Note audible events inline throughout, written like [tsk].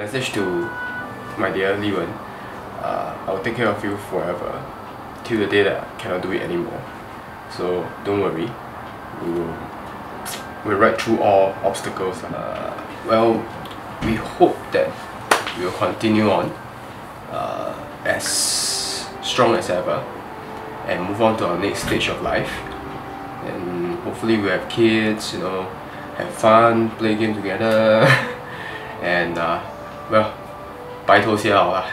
message to my dear Li Wen, uh, I'll take care of you forever till the day that I cannot do it anymore. So don't worry, we will [tsk] we'll ride through all obstacles. Uh, well, we hope that we will continue on uh, as strong as ever and move on to our next stage of life. And hopefully we have kids, you know, have fun, play game together, [laughs] and uh, 没有白头偕老了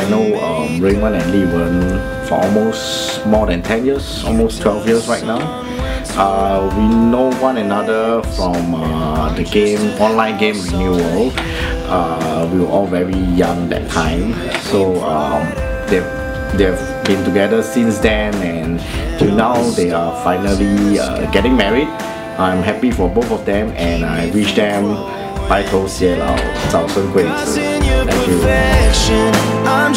I know um, Raymond and Li Wen for almost more than 10 years, almost 12 years right now. Uh, we know one another from uh, the game, online game renewal. Uh, we were all very young that time, so um, they've they've been together since then and till now they are finally uh, getting married I'm happy for both of them and I wish them 白头偕老早生贵子 you. I'm